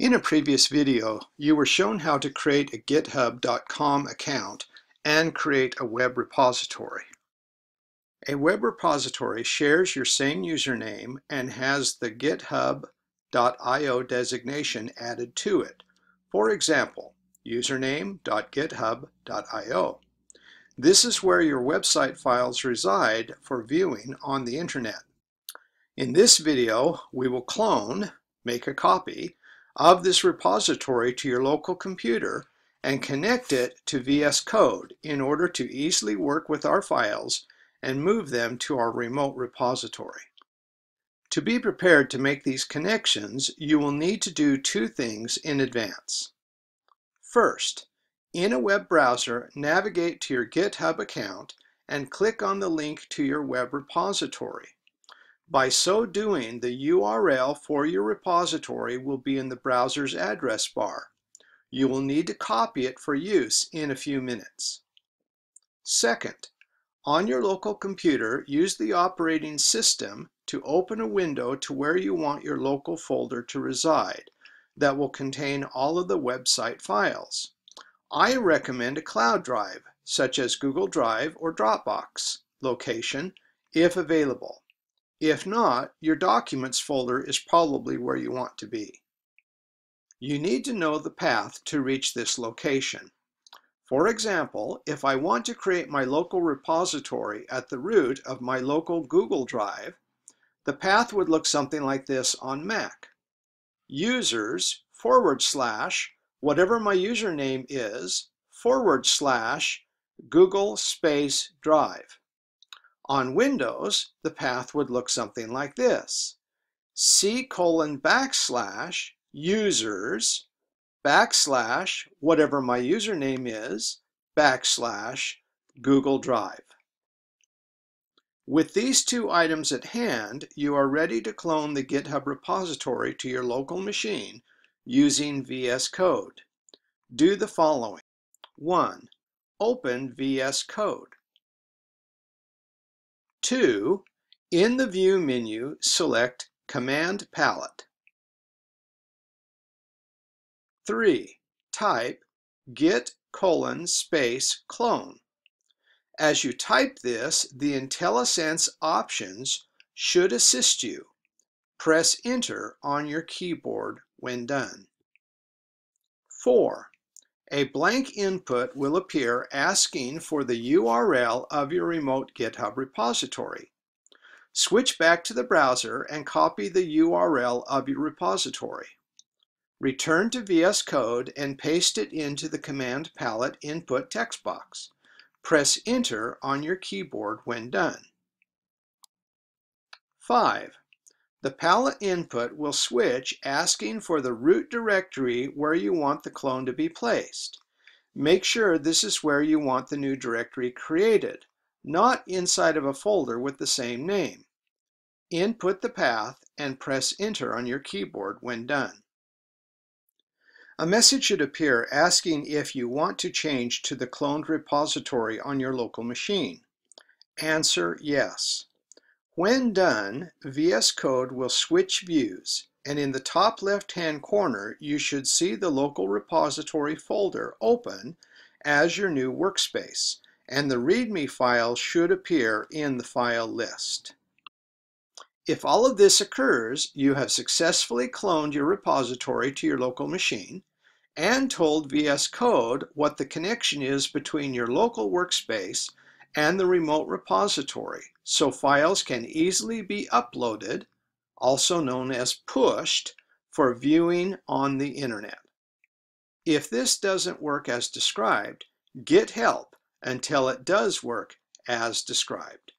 In a previous video, you were shown how to create a github.com account and create a web repository. A web repository shares your same username and has the github.io designation added to it. For example, username.github.io. This is where your website files reside for viewing on the internet. In this video, we will clone, make a copy, of this repository to your local computer and connect it to VS Code in order to easily work with our files and move them to our remote repository. To be prepared to make these connections, you will need to do two things in advance. First, in a web browser, navigate to your GitHub account and click on the link to your web repository. By so doing, the URL for your repository will be in the browser's address bar. You will need to copy it for use in a few minutes. Second, on your local computer, use the operating system to open a window to where you want your local folder to reside that will contain all of the website files. I recommend a cloud drive, such as Google Drive or Dropbox location, if available. If not, your Documents folder is probably where you want to be. You need to know the path to reach this location. For example, if I want to create my local repository at the root of my local Google Drive, the path would look something like this on Mac. Users forward slash whatever my username is forward slash Google space Drive. On Windows, the path would look something like this. C colon backslash users backslash whatever my username is backslash Google Drive. With these two items at hand, you are ready to clone the GitHub repository to your local machine using VS Code. Do the following. 1. Open VS Code. 2. In the View menu, select Command Palette. 3. Type git colon space clone. As you type this, the IntelliSense options should assist you. Press Enter on your keyboard when done. 4. A blank input will appear asking for the URL of your remote GitHub repository. Switch back to the browser and copy the URL of your repository. Return to VS Code and paste it into the Command Palette input text box. Press Enter on your keyboard when done. 5. The palette input will switch asking for the root directory where you want the clone to be placed. Make sure this is where you want the new directory created, not inside of a folder with the same name. Input the path and press enter on your keyboard when done. A message should appear asking if you want to change to the cloned repository on your local machine. Answer yes. When done, VS Code will switch views, and in the top left-hand corner, you should see the local repository folder open as your new workspace, and the README file should appear in the file list. If all of this occurs, you have successfully cloned your repository to your local machine and told VS Code what the connection is between your local workspace and the remote repository, so files can easily be uploaded, also known as pushed, for viewing on the internet. If this doesn't work as described, get help until it does work as described.